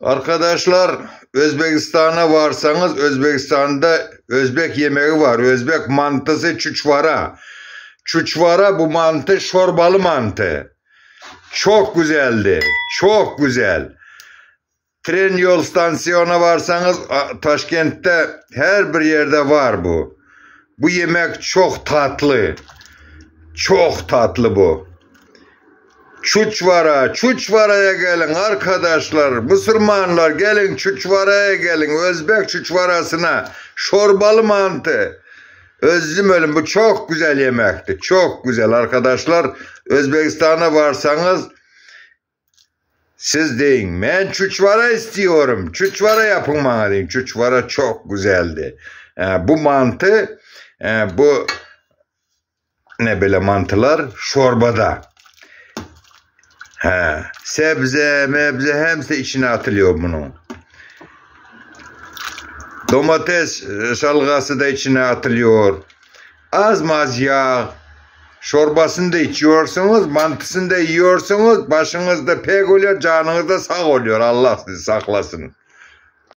Arkadaşlar Özbekistan'a varsanız Özbekistan'da Özbek yemeği var. Özbek mantısı çuçvara. Çuçvara bu mantı şorbalı mantı. Çok güzeldi. Çok güzel. Tren yol stasyona varsanız Taşkent'te her bir yerde var bu. Bu yemek çok tatlı. Çok tatlı bu. Çuçvara, Çuçvara'ya gelin arkadaşlar. Müslümanlar gelin Çuçvara'ya gelin. Özbek Çuçvara'sına. Şorbalı mantı. Özlüm ölüm bu çok güzel yemekti. Çok güzel arkadaşlar. Özbekistan'a varsanız siz deyin ben çuçvara istiyorum. Çuçvara yapın bana deyin. Çuçvara çok güzeldi. Ee, bu mantı e, bu ne böyle mantılar çorbada. He, sebze, mebze hepsi içine atılıyor bunun. Domates e, salgası da içine atılıyor. Az maz yağ. Çorbasını da içiyorsunuz, mantısını da yiyorsunuz. Başınız da pek oluyor, canınız da sağ oluyor. Allah sizi saklasın.